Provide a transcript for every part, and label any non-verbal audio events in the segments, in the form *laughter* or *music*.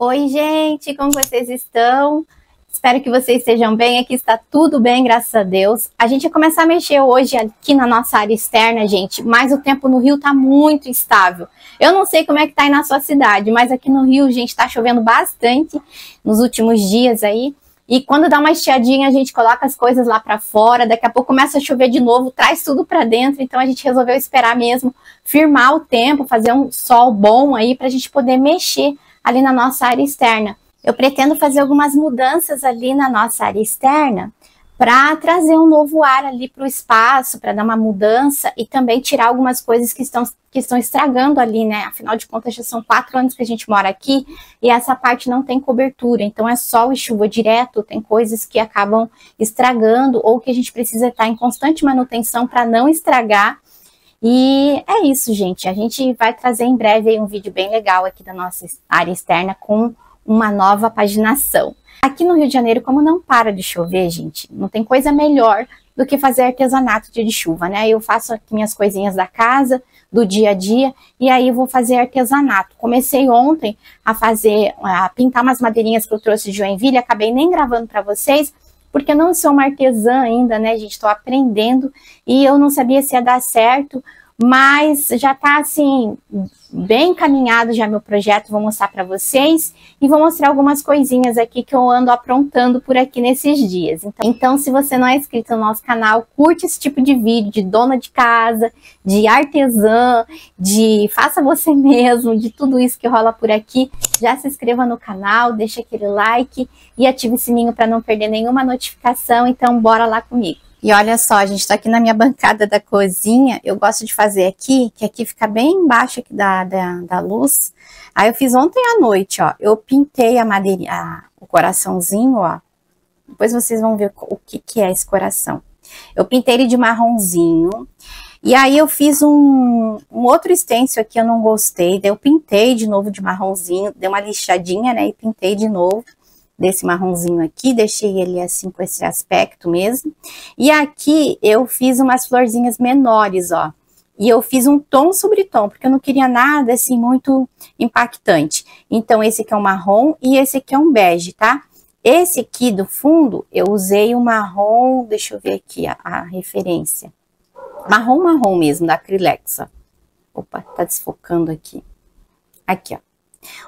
Oi, gente, como vocês estão? Espero que vocês estejam bem. Aqui está tudo bem, graças a Deus. A gente vai começar a mexer hoje aqui na nossa área externa, gente, mas o tempo no Rio está muito instável. Eu não sei como é que tá aí na sua cidade, mas aqui no Rio, gente, está chovendo bastante nos últimos dias aí. E quando dá uma estiadinha, a gente coloca as coisas lá para fora, daqui a pouco começa a chover de novo, traz tudo para dentro. Então a gente resolveu esperar mesmo, firmar o tempo, fazer um sol bom aí para a gente poder mexer ali na nossa área externa. Eu pretendo fazer algumas mudanças ali na nossa área externa para trazer um novo ar ali para o espaço, para dar uma mudança e também tirar algumas coisas que estão, que estão estragando ali, né? Afinal de contas, já são quatro anos que a gente mora aqui e essa parte não tem cobertura, então é sol e chuva direto, tem coisas que acabam estragando ou que a gente precisa estar em constante manutenção para não estragar e é isso, gente. A gente vai trazer em breve um vídeo bem legal aqui da nossa área externa com uma nova paginação. Aqui no Rio de Janeiro, como não para de chover, gente, não tem coisa melhor do que fazer artesanato dia de chuva, né? Eu faço aqui minhas coisinhas da casa, do dia a dia, e aí vou fazer artesanato. Comecei ontem a fazer, a pintar umas madeirinhas que eu trouxe de Joinville, acabei nem gravando para vocês, porque eu não sou uma artesã ainda, né, gente? Estou aprendendo e eu não sabia se ia dar certo, mas já está assim bem encaminhado já meu projeto, vou mostrar para vocês e vou mostrar algumas coisinhas aqui que eu ando aprontando por aqui nesses dias. Então, então, se você não é inscrito no nosso canal, curte esse tipo de vídeo de dona de casa, de artesã, de faça você *laughs* mesmo, de tudo isso que rola por aqui. Já se inscreva no canal, deixa aquele like e ative o sininho para não perder nenhuma notificação. Então, bora lá comigo. E olha só, a gente tá aqui na minha bancada da cozinha, eu gosto de fazer aqui, que aqui fica bem embaixo aqui da, da, da luz. Aí eu fiz ontem à noite, ó, eu pintei a madeira, o coraçãozinho, ó. Depois vocês vão ver o que que é esse coração. Eu pintei ele de marronzinho, e aí eu fiz um, um outro stencil aqui, eu não gostei, daí eu pintei de novo de marronzinho, dei uma lixadinha, né, e pintei de novo desse marronzinho aqui, deixei ele assim com esse aspecto mesmo. E aqui eu fiz umas florzinhas menores, ó. E eu fiz um tom sobre tom, porque eu não queria nada assim muito impactante. Então esse aqui é um marrom e esse aqui é um bege, tá? Esse aqui do fundo, eu usei o marrom, deixa eu ver aqui a, a referência. Marrom, marrom mesmo, da Acrylex, ó. Opa, tá desfocando aqui. Aqui, ó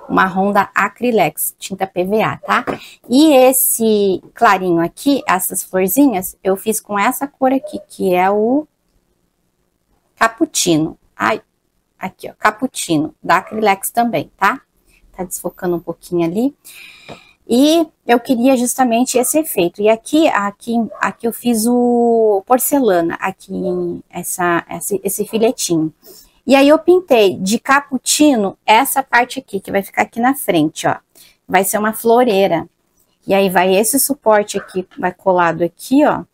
o marrom da Acrylex, tinta PVA, tá? E esse clarinho aqui, essas florzinhas, eu fiz com essa cor aqui, que é o cappuccino. Ai, aqui, ó, cappuccino, da Acrylex também, tá? Tá desfocando um pouquinho ali. E eu queria justamente esse efeito. E aqui, aqui, aqui eu fiz o porcelana, aqui, essa, esse, esse filetinho. E aí eu pintei de cappuccino essa parte aqui, que vai ficar aqui na frente, ó. Vai ser uma floreira. E aí vai esse suporte aqui, vai colado aqui, ó.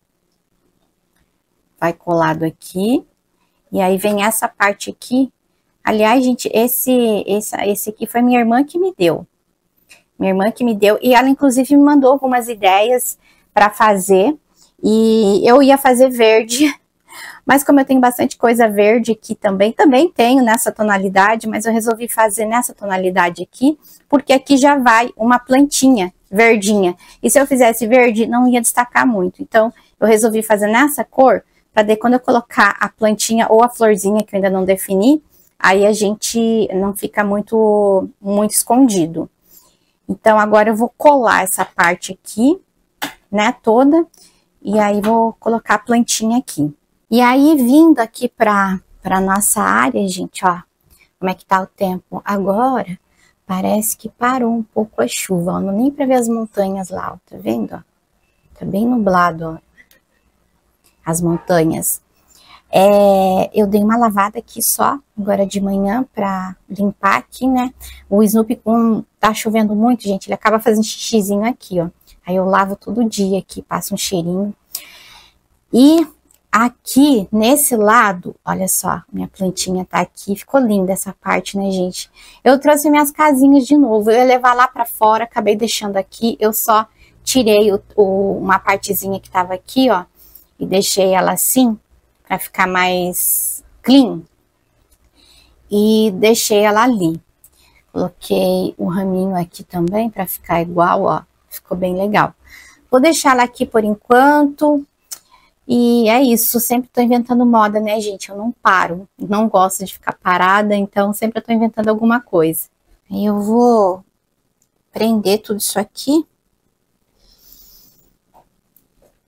Vai colado aqui. E aí vem essa parte aqui. Aliás, gente, esse, esse, esse aqui foi minha irmã que me deu. Minha irmã que me deu. E ela, inclusive, me mandou algumas ideias para fazer. E eu ia fazer verde *laughs* mas como eu tenho bastante coisa verde aqui também, também tenho nessa tonalidade, mas eu resolvi fazer nessa tonalidade aqui, porque aqui já vai uma plantinha verdinha. E se eu fizesse verde, não ia destacar muito. Então, eu resolvi fazer nessa cor, para quando eu colocar a plantinha ou a florzinha, que eu ainda não defini, aí a gente não fica muito, muito escondido. Então, agora eu vou colar essa parte aqui, né, toda, e aí vou colocar a plantinha aqui. E aí, vindo aqui para a nossa área, gente, ó, como é que tá o tempo agora, parece que parou um pouco a chuva, ó, não nem para ver as montanhas lá, ó, tá vendo, ó? Tá bem nublado, ó, as montanhas. É, eu dei uma lavada aqui só, agora de manhã, para limpar aqui, né? O Snoopy, com, tá chovendo muito, gente, ele acaba fazendo xixizinho aqui, ó. Aí eu lavo todo dia aqui, passo um cheirinho. E Aqui, nesse lado, olha só, minha plantinha tá aqui, ficou linda essa parte, né, gente? Eu trouxe minhas casinhas de novo, eu ia levar lá pra fora, acabei deixando aqui, eu só tirei o, o, uma partezinha que tava aqui, ó, e deixei ela assim, pra ficar mais clean, e deixei ela ali. Coloquei o raminho aqui também para ficar igual, ó. Ficou bem legal. Vou deixar ela aqui por enquanto. E é isso, sempre tô inventando moda, né, gente? Eu não paro, não gosto de ficar parada, então sempre tô inventando alguma coisa. Eu vou prender tudo isso aqui.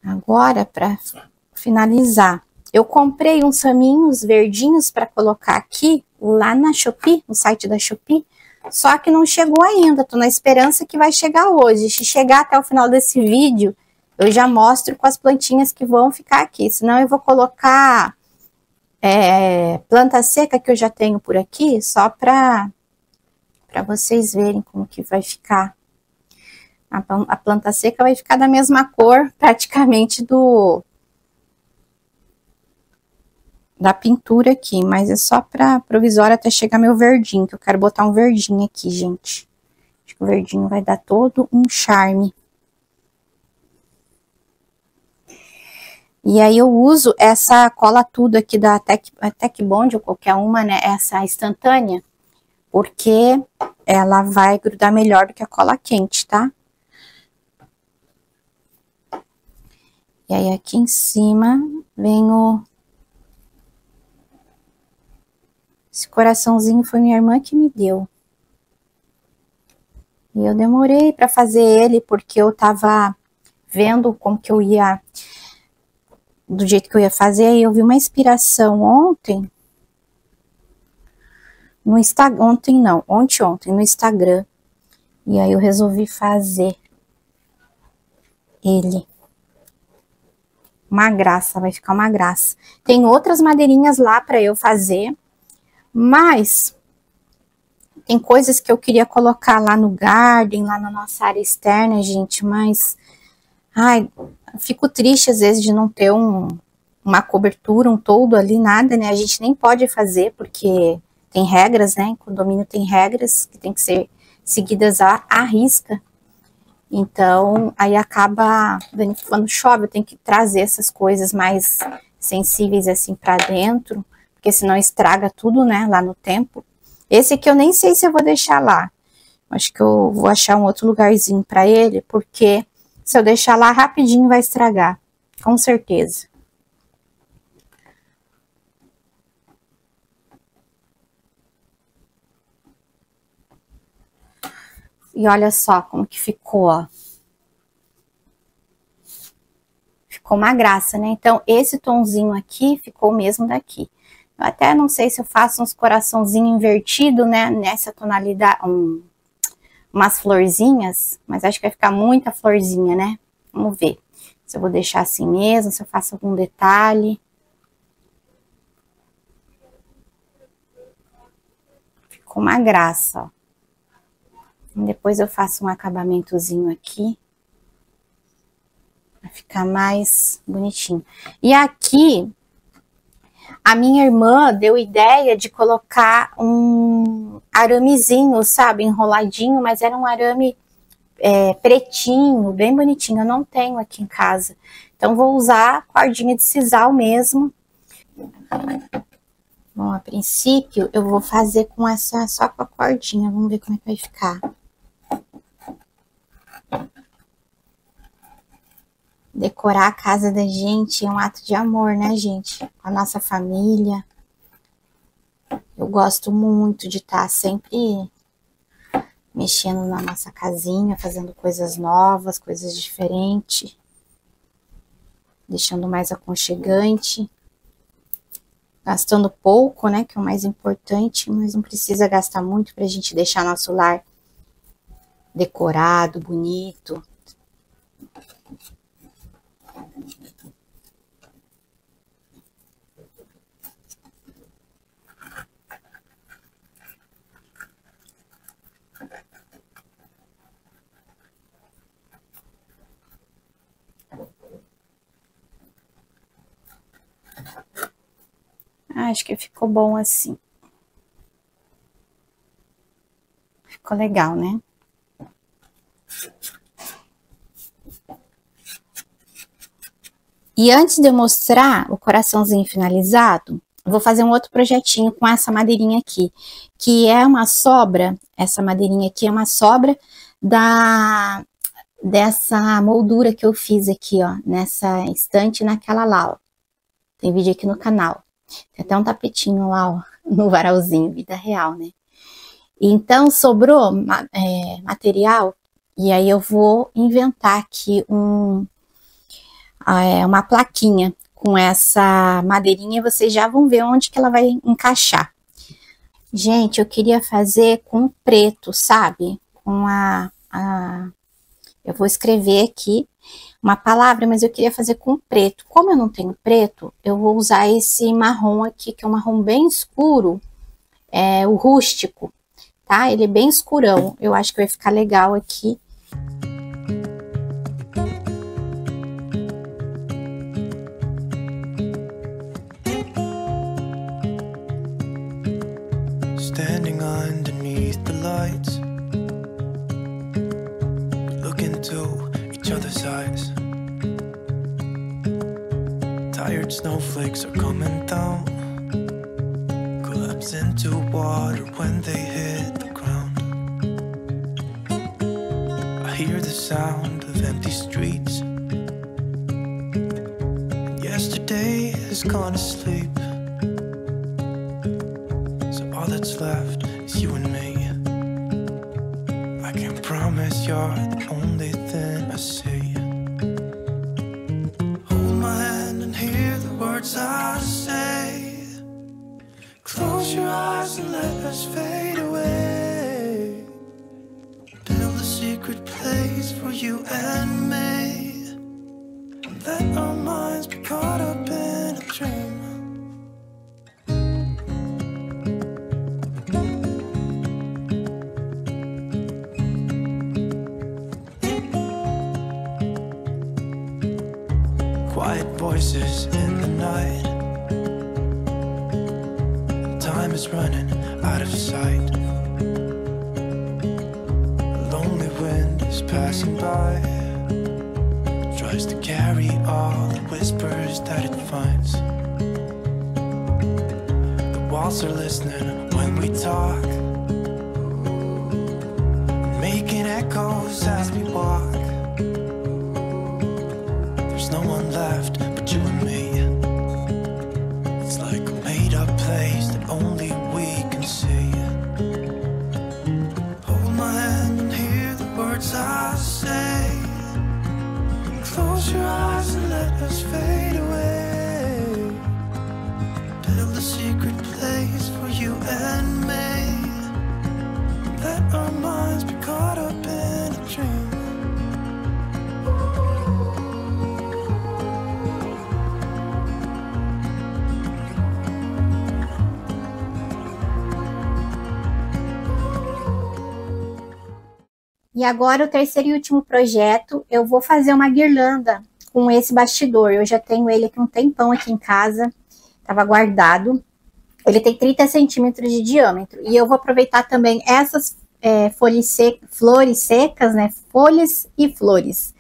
Agora, para finalizar, eu comprei uns raminhos verdinhos para colocar aqui, lá na Shopee, no site da Shopee, só que não chegou ainda, tô na esperança que vai chegar hoje. Se chegar até o final desse vídeo, eu já mostro com as plantinhas que vão ficar aqui, senão eu vou colocar é, planta seca que eu já tenho por aqui, só para vocês verem como que vai ficar. A, a, planta seca vai ficar da mesma cor, praticamente, do da pintura aqui, mas é só para provisório até chegar meu verdinho, que eu quero botar um verdinho aqui, gente. Acho que o verdinho vai dar todo um charme. E aí eu uso essa cola tudo aqui da Tech, Tech Bond ou qualquer uma, né? Essa instantânea, porque ela vai grudar melhor do que a cola quente, tá? E aí aqui em cima vem o... Esse coraçãozinho foi minha irmã que me deu. E eu demorei para fazer ele porque eu tava vendo como que eu ia do jeito que eu ia fazer, aí eu vi uma inspiração ontem, no Instagram, ontem não, ontem, ontem, no Instagram, e aí eu resolvi fazer ele. Uma graça, vai ficar uma graça. Tem outras madeirinhas lá para eu fazer, mas tem coisas que eu queria colocar lá no garden, lá na nossa área externa, gente, mas ai, fico triste às vezes de não ter um, uma cobertura, um todo ali, nada, né? A gente nem pode fazer porque tem regras, né? Condomínio tem regras que tem que ser seguidas à, à risca. Então, aí acaba, quando chove, eu tenho que trazer essas coisas mais sensíveis assim para dentro, porque senão estraga tudo, né, lá no tempo. Esse aqui eu nem sei se eu vou deixar lá. Acho que eu vou achar um outro lugarzinho para ele, porque se eu deixar lá rapidinho vai estragar, com certeza. E olha só como que ficou, ó. Ficou uma graça, né? Então, esse tonzinho aqui ficou o mesmo daqui. Eu até não sei se eu faço uns coraçãozinho invertido, né? Nessa tonalidade, um, umas florzinhas, mas acho que vai ficar muita florzinha, né? Vamos ver se eu vou deixar assim mesmo, se eu faço algum detalhe. Ficou uma graça, ó. Depois eu faço um acabamentozinho aqui. Vai ficar mais bonitinho. E aqui, a minha irmã deu ideia de colocar um aramezinho, sabe, enroladinho, mas era um arame é, pretinho, bem bonitinho. Eu não tenho aqui em casa. Então, vou usar cordinha de sisal mesmo. Bom, a princípio, eu vou fazer com essa, só com a cordinha. Vamos ver como é que vai ficar. Decorar a casa da gente é um ato de amor, né, gente? Com a nossa família. Eu gosto muito de estar tá sempre mexendo na nossa casinha, fazendo coisas novas, coisas diferentes, deixando mais aconchegante, gastando pouco, né, que é o mais importante, mas não precisa gastar muito para a gente deixar nosso lar decorado, bonito. Acho que ficou bom assim. Ficou legal, né? E antes de eu mostrar o coraçãozinho finalizado, vou fazer um outro projetinho com essa madeirinha aqui, que é uma sobra, essa madeirinha aqui é uma sobra da dessa moldura que eu fiz aqui, ó, nessa estante naquela lá, ó. Tem vídeo aqui no canal. Tem até um tapetinho lá, ó, *laughs* no varalzinho, vida real, né? Então, sobrou é, material, e aí eu vou inventar aqui um, é, uma plaquinha com essa madeirinha, vocês já vão ver onde que ela vai encaixar. Gente, eu queria fazer com preto, sabe? Com a, a... Eu vou escrever aqui uma palavra, mas eu queria fazer com preto. Como eu não tenho preto, eu vou usar esse marrom aqui, que é um marrom bem escuro, é o rústico, tá? Ele é bem escurão. Eu acho que vai ficar legal aqui snowflakes are coming down. Collapse into water when they hit the ground. I hear the sound of empty streets. Yesterday has gone to sleep. So all that's left is you and me. I can promise you're the only thing I see us fade away. Build a secret place for you and me. Let our minds be caught up in a dream. Quiet voices in the night. Time is running out of sight. A lonely wind is passing by. Tries to carry all the whispers that it finds. The walls are listening when we talk E agora o terceiro e último projeto, eu vou fazer uma guirlanda com esse bastidor. Eu já tenho ele aqui um tempão aqui em casa, estava guardado. Ele tem 30 centímetros de diâmetro. E eu vou aproveitar também essas é, sec flores secas, né? Folhas e flores.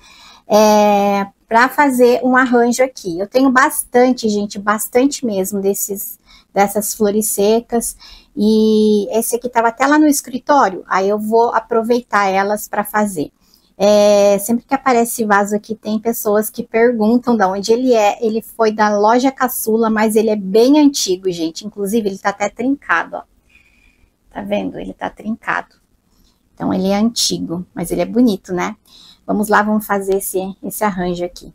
É, para fazer um arranjo aqui. Eu tenho bastante, gente, bastante mesmo desses dessas flores secas. E esse aqui estava até lá no escritório, aí eu vou aproveitar elas para fazer. É, sempre que aparece vaso aqui, tem pessoas que perguntam de onde ele é. Ele foi da loja caçula, mas ele é bem antigo, gente. Inclusive, ele tá até trincado, ó. Tá vendo? Ele tá trincado. Então, ele é antigo, mas ele é bonito, né? Vamos lá, vamos fazer esse, esse arranjo aqui.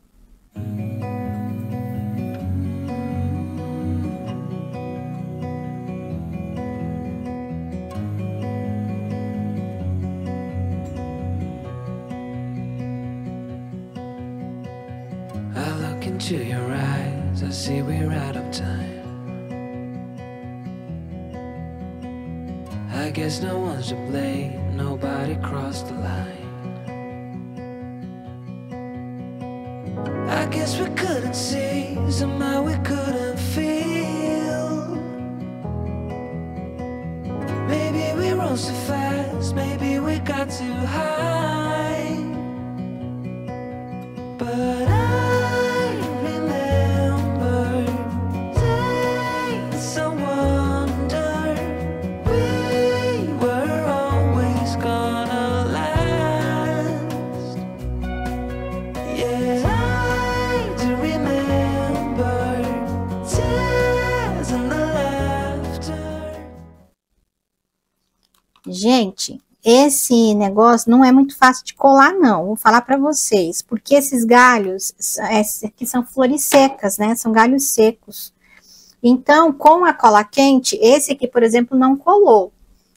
Into your eyes, I see we're out of time. I guess no one's to blame, nobody crossed the line. I guess we couldn't see, somehow we couldn't feel. Maybe we rose too fast, maybe we got too high. Esse negócio não é muito fácil de colar, não. Vou falar para vocês, porque esses galhos esses aqui são flores secas, né? São galhos secos. Então, com a cola quente, esse aqui, por exemplo, não colou.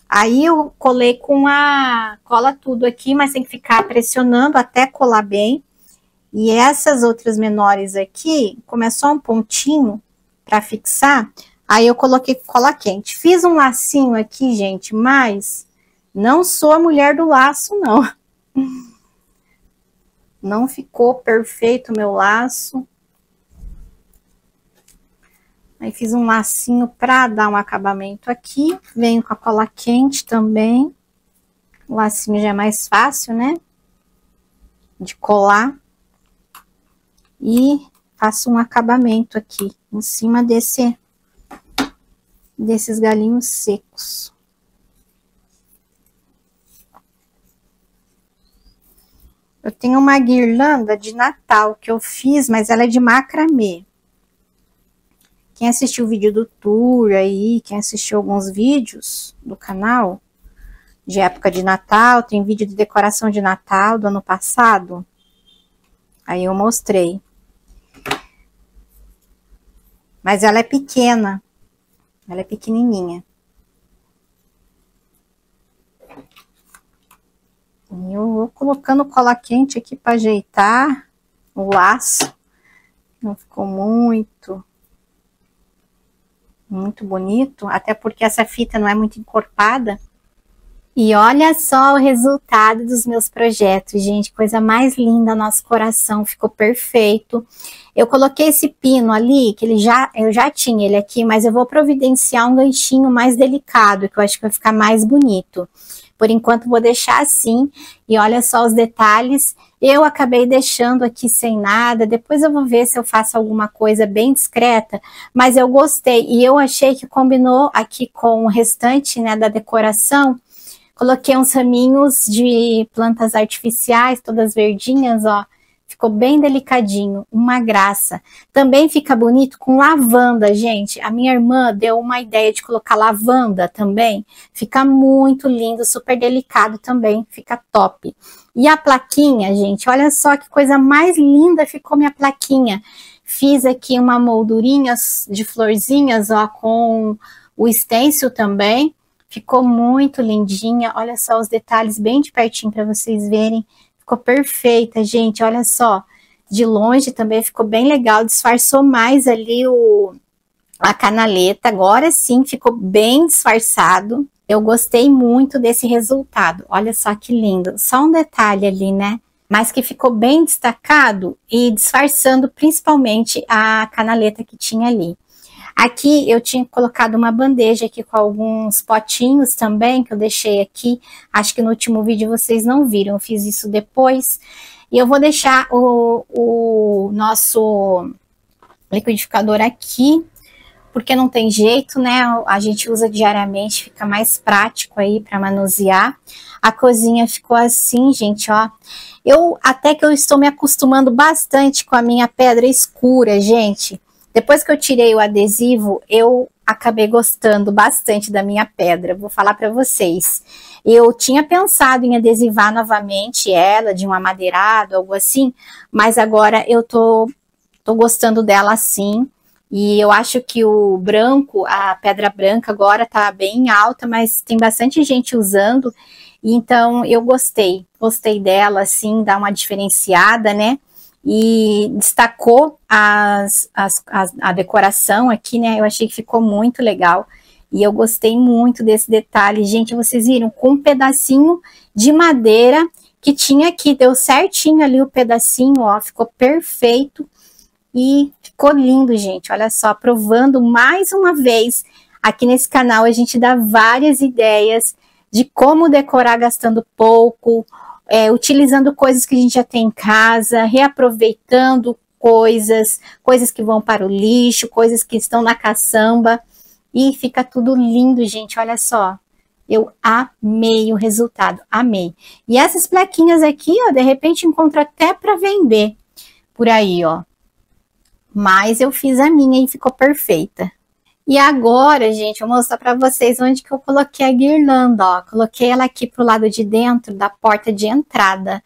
Aí eu colei com a cola tudo aqui, mas tem que ficar pressionando até colar bem. E essas outras menores aqui, como é só um pontinho para fixar, aí eu coloquei cola quente. Fiz um lacinho aqui, gente, mas não sou a mulher do laço, não. Não ficou perfeito o meu laço. Aí fiz um lacinho para dar um acabamento aqui. Venho com a cola quente também. O lacinho já é mais fácil, né? De colar. E faço um acabamento aqui em cima desse desses galinhos secos. Eu tenho uma guirlanda de Natal que eu fiz, mas ela é de macramê. Quem assistiu o vídeo do tour aí, quem assistiu alguns vídeos do canal de época de Natal, tem vídeo de decoração de Natal do ano passado. Aí eu mostrei. Mas ela é pequena. Ela é pequenininha. Eu vou colocando cola quente aqui para ajeitar o laço. Não ficou muito, muito bonito, até porque essa fita não é muito encorpada. E olha só o resultado dos meus projetos, gente, coisa mais linda, nosso coração ficou perfeito. Eu coloquei esse pino ali, que ele já, eu já tinha ele aqui, mas eu vou providenciar um ganchinho mais delicado, que eu acho que vai ficar mais bonito. Por enquanto vou deixar assim, e olha só os detalhes. Eu acabei deixando aqui sem nada, depois eu vou ver se eu faço alguma coisa bem discreta, mas eu gostei, e eu achei que combinou aqui com o restante, né, da decoração. Coloquei uns raminhos de plantas artificiais, todas verdinhas, ó, Ficou bem delicadinho, uma graça. Também fica bonito com lavanda, gente. A minha irmã deu uma ideia de colocar lavanda também. Fica muito lindo, super delicado também, fica top. E a plaquinha, gente, olha só que coisa mais linda ficou minha plaquinha. Fiz aqui uma moldurinha de florzinhas, ó, com o stencil também. Ficou muito lindinha. Olha só os detalhes bem de pertinho para vocês verem. Ficou perfeita, gente. Olha só. De longe também ficou bem legal. Disfarçou mais ali o, a canaleta. Agora sim ficou bem disfarçado. Eu gostei muito desse resultado. Olha só que lindo. Só um detalhe ali, né? Mas que ficou bem destacado e disfarçando principalmente a canaleta que tinha ali. Aqui eu tinha colocado uma bandeja aqui com alguns potinhos também, que eu deixei aqui. Acho que no último vídeo vocês não viram, eu fiz isso depois. E eu vou deixar o, o nosso liquidificador aqui, porque não tem jeito, né? A gente usa diariamente, fica mais prático aí para manusear. A cozinha ficou assim, gente, ó. Eu até que eu estou me acostumando bastante com a minha pedra escura, gente. Depois que eu tirei o adesivo, eu acabei gostando bastante da minha pedra, vou falar para vocês. Eu tinha pensado em adesivar novamente ela de um amadeirado, algo assim, mas agora eu tô, tô gostando dela assim. E eu acho que o branco, a pedra branca agora tá bem alta, mas tem bastante gente usando. Então eu gostei, gostei dela assim, dá uma diferenciada, né? E destacou as, as, as, a decoração aqui, né? Eu achei que ficou muito legal. E eu gostei muito desse detalhe. Gente, vocês viram? Com um pedacinho de madeira que tinha aqui. Deu certinho ali o pedacinho, ó. Ficou perfeito. E ficou lindo, gente. Olha só, provando mais uma vez. Aqui nesse canal a gente dá várias ideias de como decorar gastando pouco, é, utilizando coisas que a gente já tem em casa, reaproveitando coisas, coisas que vão para o lixo, coisas que estão na caçamba, e fica tudo lindo, gente, olha só. Eu amei o resultado, amei. E essas plaquinhas aqui, ó, de repente encontro até para vender por aí, ó. Mas eu fiz a minha e ficou perfeita. E agora, gente, eu vou mostrar para vocês onde que eu coloquei a guirlanda, ó. Coloquei ela aqui pro lado de dentro da porta de entrada.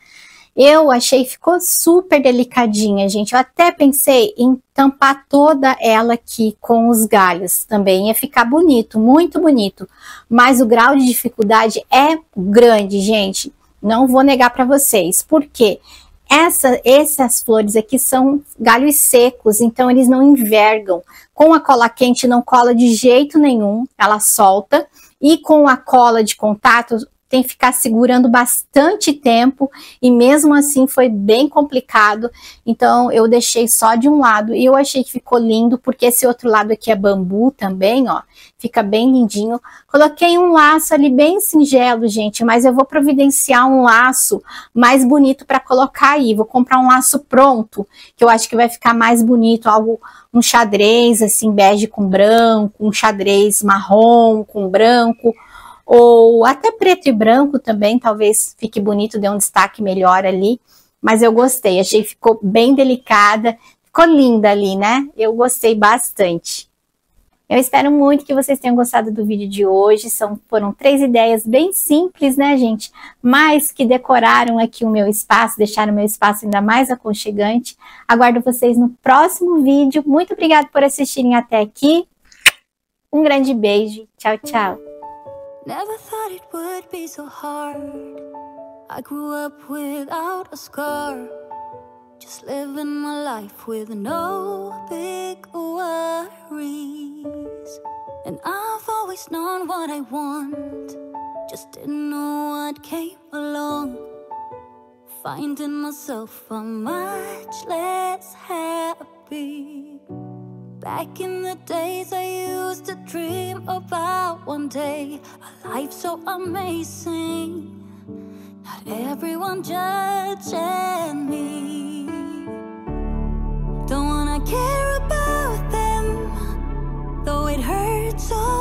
Eu achei ficou super delicadinha, gente. Eu até pensei em tampar toda ela aqui com os galhos também. Ia ficar bonito, muito bonito. Mas o grau de dificuldade é grande, gente. Não vou negar para vocês. Por quê? Essa, essas flores aqui são galhos secos, então eles não envergam. Com a cola quente não cola de jeito nenhum, ela solta. E com a cola de contato, tem que ficar segurando bastante tempo e mesmo assim foi bem complicado. Então eu deixei só de um lado e eu achei que ficou lindo porque esse outro lado aqui é bambu também, ó. Fica bem lindinho. Coloquei um laço ali bem singelo, gente, mas eu vou providenciar um laço mais bonito para colocar aí. Vou comprar um laço pronto, que eu acho que vai ficar mais bonito, algo um xadrez assim bege com branco, um xadrez marrom com branco ou até preto e branco também, talvez fique bonito, dê um destaque melhor ali, mas eu gostei, achei que ficou bem delicada, ficou linda ali, né? Eu gostei bastante. Eu espero muito que vocês tenham gostado do vídeo de hoje. São, foram três ideias bem simples, né, gente? Mas que decoraram aqui o meu espaço, deixaram o meu espaço ainda mais aconchegante. Aguardo vocês no próximo vídeo. Muito obrigada por assistirem até aqui. Um grande beijo. Tchau, tchau. Never thought it would be so hard. I grew up without a scar. Just living my life with no big worries. And I've always known what I want. Just didn't know what came along. Finding myself a much less happy. Back in the days I used to dream about one day A life so amazing. Not everyone judging me. Don't wanna care about them Though it hurts so